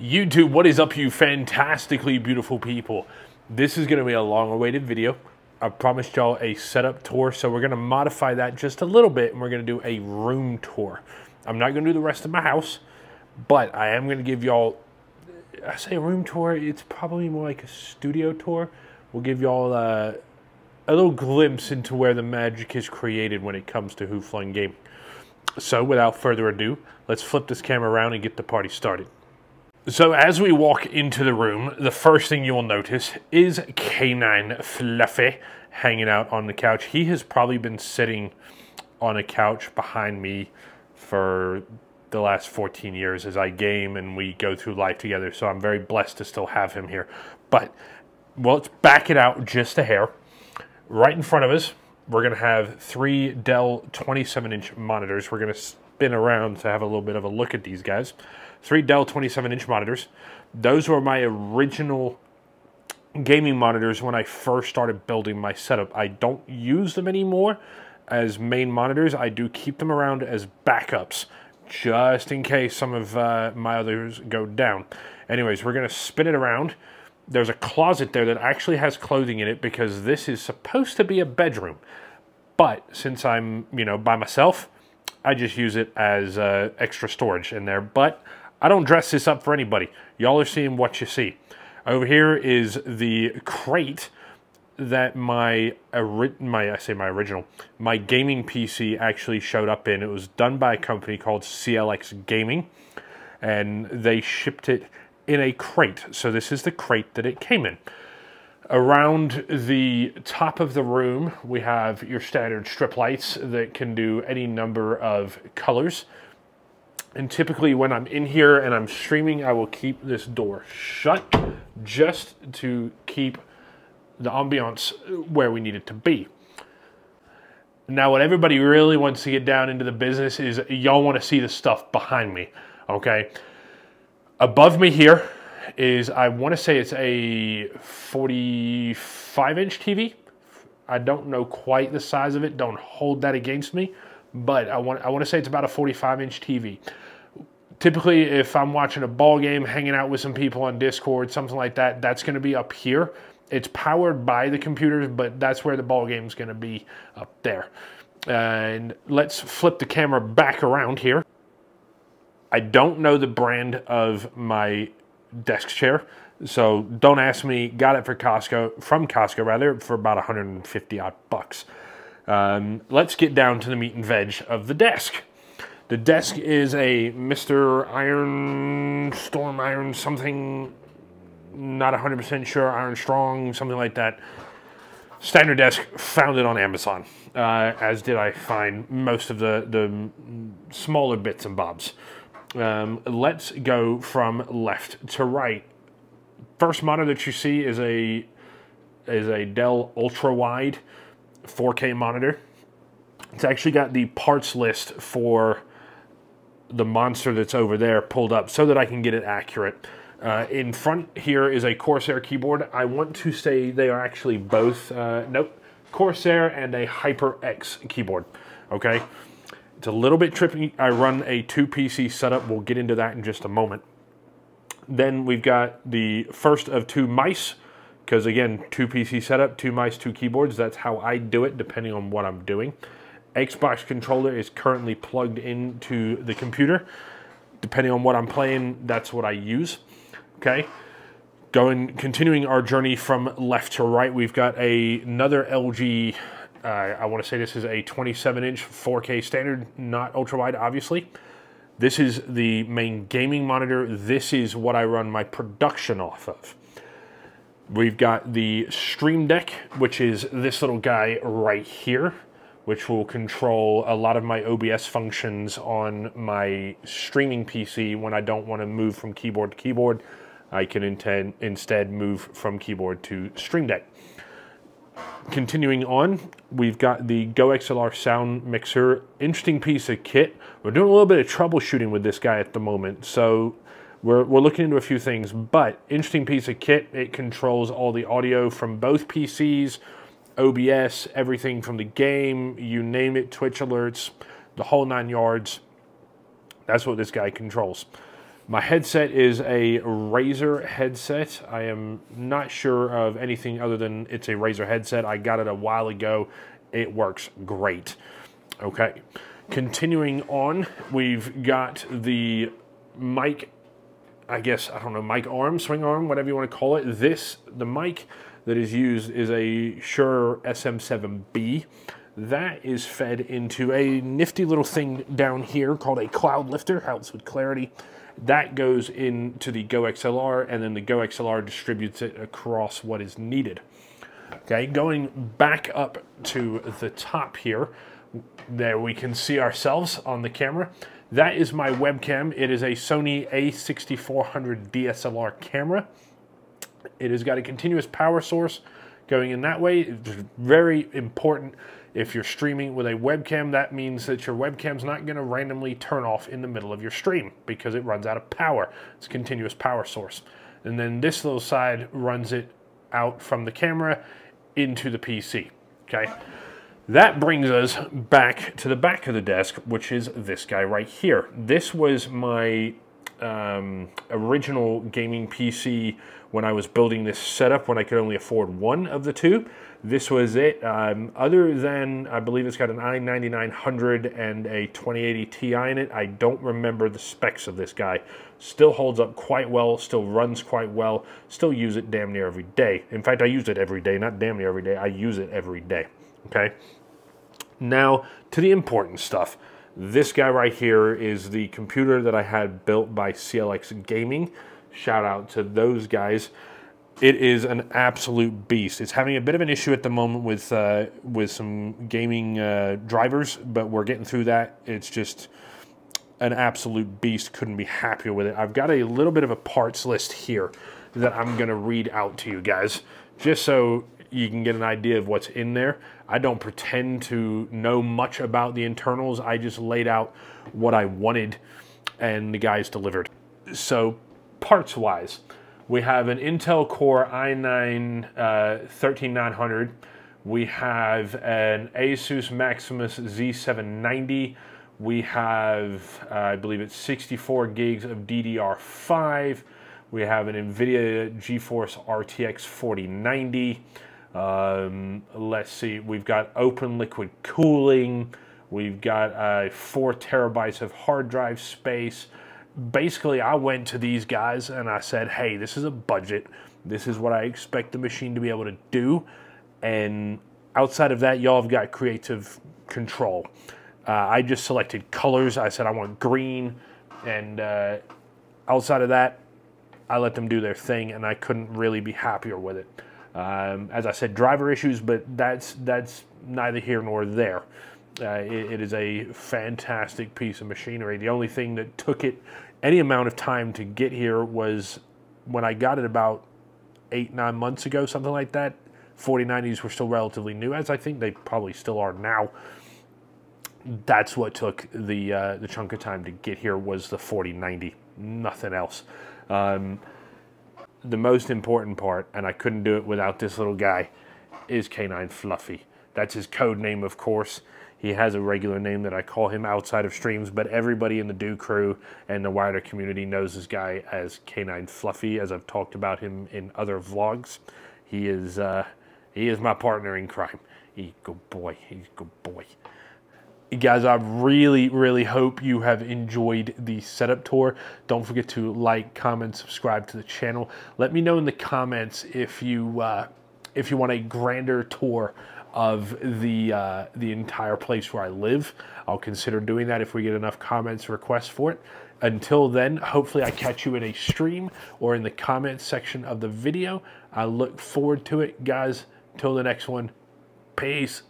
YouTube, what is up, you fantastically beautiful people? This is going to be a long awaited video. I promised y'all a setup tour, so we're going to modify that just a little bit and we're going to do a room tour. I'm not going to do the rest of my house, but I am going to give y'all, I say a room tour, it's probably more like a studio tour. We'll give y'all uh, a little glimpse into where the magic is created when it comes to WhoFlung Game. So without further ado, let's flip this camera around and get the party started. So as we walk into the room, the first thing you will notice is Canine Fluffy hanging out on the couch. He has probably been sitting on a couch behind me for the last 14 years as I game and we go through life together. So I'm very blessed to still have him here. But, well, let's back it out just a hair. Right in front of us, we're going to have three Dell 27-inch monitors. We're going to spin around to have a little bit of a look at these guys three Dell 27-inch monitors. Those were my original gaming monitors when I first started building my setup. I don't use them anymore as main monitors. I do keep them around as backups just in case some of uh, my others go down. Anyways, we're going to spin it around. There's a closet there that actually has clothing in it because this is supposed to be a bedroom. But since I'm, you know, by myself, I just use it as uh, extra storage in there. But I don't dress this up for anybody. Y'all are seeing what you see. Over here is the crate that my my I say my original my gaming PC actually showed up in. It was done by a company called CLX Gaming, and they shipped it in a crate. So this is the crate that it came in. Around the top of the room, we have your standard strip lights that can do any number of colors. And typically when I'm in here and I'm streaming, I will keep this door shut just to keep the ambiance where we need it to be. Now, what everybody really wants to get down into the business is y'all want to see the stuff behind me, okay? Above me here is, I want to say it's a 45 inch TV. I don't know quite the size of it. Don't hold that against me, but I want, I want to say it's about a 45 inch TV typically if I'm watching a ball game, hanging out with some people on Discord, something like that, that's going to be up here. It's powered by the computers, but that's where the ball game is going to be up there. And let's flip the camera back around here. I don't know the brand of my desk chair, so don't ask me. Got it for Costco, from Costco rather, for about 150 odd bucks. Um, let's get down to the meat and veg of the desk. The desk is a Mr. Iron Storm Iron something, not 100% sure, Iron Strong, something like that. Standard desk, found it on Amazon, uh, as did I find most of the, the smaller bits and bobs. Um, let's go from left to right. First monitor that you see is a is a Dell Ultra Wide 4K monitor. It's actually got the parts list for the monster that's over there pulled up so that I can get it accurate. Uh, in front here is a Corsair keyboard. I want to say they are actually both, uh, nope, Corsair and a HyperX keyboard, okay? It's a little bit trippy. I run a two PC setup. We'll get into that in just a moment. Then we've got the first of two mice, because again, two PC setup, two mice, two keyboards. That's how I do it, depending on what I'm doing. Xbox controller is currently plugged into the computer. Depending on what I'm playing, that's what I use. Okay. Going, continuing our journey from left to right, we've got a, another LG. Uh, I want to say this is a 27-inch 4K standard, not ultra wide, obviously. This is the main gaming monitor. This is what I run my production off of. We've got the Stream Deck, which is this little guy right here which will control a lot of my OBS functions on my streaming PC when I don't want to move from keyboard to keyboard. I can intend, instead move from keyboard to Stream Deck. Continuing on, we've got the Go XLR sound mixer. Interesting piece of kit. We're doing a little bit of troubleshooting with this guy at the moment, so we're, we're looking into a few things, but interesting piece of kit. It controls all the audio from both PCs, OBS, everything from the game, you name it, Twitch alerts, the whole nine yards. That's what this guy controls. My headset is a Razer headset. I am not sure of anything other than it's a Razer headset. I got it a while ago. It works great. Okay, continuing on, we've got the mic, I guess, I don't know, mic arm, swing arm, whatever you want to call it. This, the mic that is used is a Shure SM7B. That is fed into a nifty little thing down here called a cloud lifter, helps with clarity. That goes into the Go XLR, and then the Go XLR distributes it across what is needed. Okay, going back up to the top here, there we can see ourselves on the camera. That is my webcam. It is a Sony a6400 DSLR camera. It has got a continuous power source going in that way. It's very important if you're streaming with a webcam, that means that your webcam's not going to randomly turn off in the middle of your stream because it runs out of power. It's a continuous power source. And then this little side runs it out from the camera into the PC. Okay. That brings us back to the back of the desk, which is this guy right here. This was my um, original gaming PC when I was building this setup when I could only afford one of the two. This was it. Um, other than, I believe it's got an i9900 and a 2080 Ti in it, I don't remember the specs of this guy. Still holds up quite well, still runs quite well, still use it damn near every day. In fact, I use it every day, not damn near every day, I use it every day, okay? Now, to the important stuff. This guy right here is the computer that I had built by CLX Gaming. Shout out to those guys. It is an absolute beast. It's having a bit of an issue at the moment with uh, with some gaming uh, drivers, but we're getting through that. It's just an absolute beast. Couldn't be happier with it. I've got a little bit of a parts list here that I'm going to read out to you guys, just so you can get an idea of what's in there. I don't pretend to know much about the internals. I just laid out what I wanted and the guys delivered. So parts wise, we have an Intel Core i9 uh, 13900. We have an Asus Maximus Z790. We have, uh, I believe it's 64 gigs of DDR5. We have an NVIDIA GeForce RTX 4090. Um, let's see, we've got open liquid cooling. We've got uh, four terabytes of hard drive space. Basically, I went to these guys and I said, hey, this is a budget. This is what I expect the machine to be able to do. And outside of that, y'all have got creative control. Uh, I just selected colors. I said I want green. And uh, outside of that, I let them do their thing, and I couldn't really be happier with it. Um, as I said, driver issues, but that's that's neither here nor there. Uh, it, it is a fantastic piece of machinery. The only thing that took it any amount of time to get here was when I got it about eight, nine months ago, something like that. 4090s were still relatively new, as I think they probably still are now. That's what took the uh, the chunk of time to get here was the 4090, nothing else. Um, the most important part, and I couldn't do it without this little guy, is Canine Fluffy. That's his code name, of course. He has a regular name that I call him outside of streams, but everybody in the Do crew and the wider community knows this guy as Canine Fluffy, as I've talked about him in other vlogs. He is uh, he is my partner in crime. He's a good boy. He's a good boy guys, I really, really hope you have enjoyed the setup tour. Don't forget to like, comment, subscribe to the channel. Let me know in the comments if you uh, if you want a grander tour of the uh, the entire place where I live. I'll consider doing that if we get enough comments requests for it. Until then, hopefully I catch you in a stream or in the comments section of the video. I look forward to it, guys. Till the next one, peace.